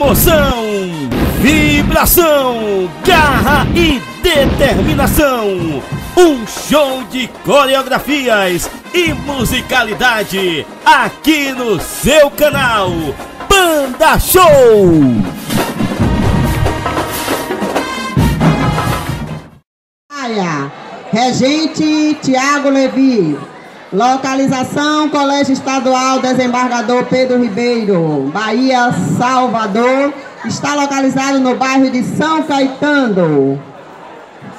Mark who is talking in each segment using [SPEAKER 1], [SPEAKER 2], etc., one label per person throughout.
[SPEAKER 1] Emoção, vibração, garra e determinação. Um show de coreografias e musicalidade aqui no seu canal Banda Show.
[SPEAKER 2] Praia, Regente Tiago Levi. Localização Colégio Estadual Desembargador Pedro Ribeiro, Bahia, Salvador. Está localizado no bairro de São Caetano.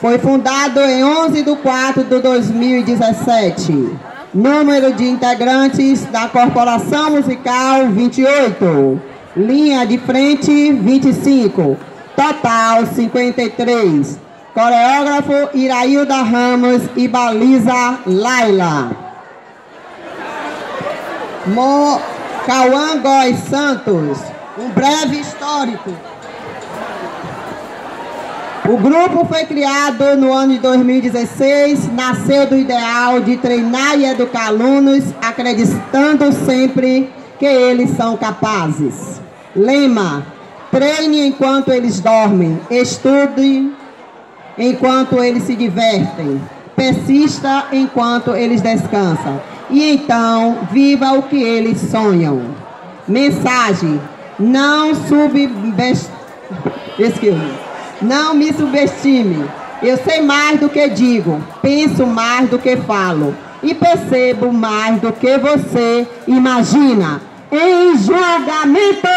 [SPEAKER 2] Foi fundado em 11 de 4 de 2017. Número de integrantes da Corporação Musical 28. Linha de frente 25. Total 53. Coreógrafo Irailda Ramos e baliza Laila. Mo Cauã Góes Santos. Um breve histórico. O grupo foi criado no ano de 2016, nasceu do ideal de treinar e educar alunos, acreditando sempre que eles são capazes. Lema: treine enquanto eles dormem, estude enquanto eles se divertem, persista enquanto eles descansam e então viva o que eles sonham. Mensagem: não subestime. Não me subestime. Eu sei mais do que digo, penso mais do que falo e percebo mais do que você imagina. Em julgamento!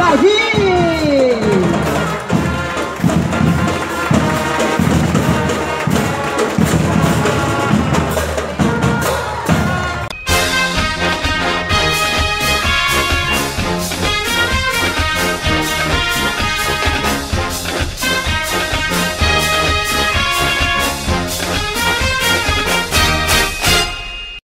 [SPEAKER 2] Aplaudir!